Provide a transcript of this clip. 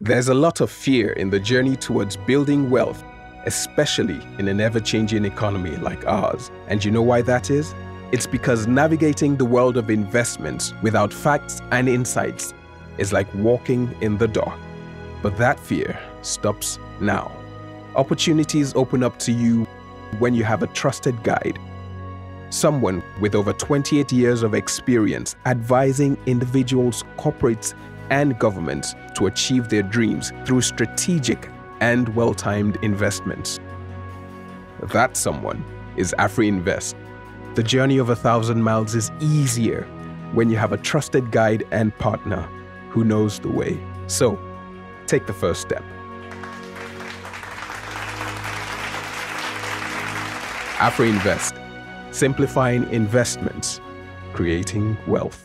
There's a lot of fear in the journey towards building wealth, especially in an ever changing economy like ours. And you know why that is? It's because navigating the world of investments without facts and insights is like walking in the dark. But that fear stops now. Opportunities open up to you when you have a trusted guide. Someone with over 28 years of experience advising individuals, corporates, and governments to achieve their dreams through strategic and well timed investments. That someone is Afrinvest. The journey of a thousand miles is easier when you have a trusted guide and partner who knows the way. So, take the first step. Afrinvest, simplifying investments, creating wealth.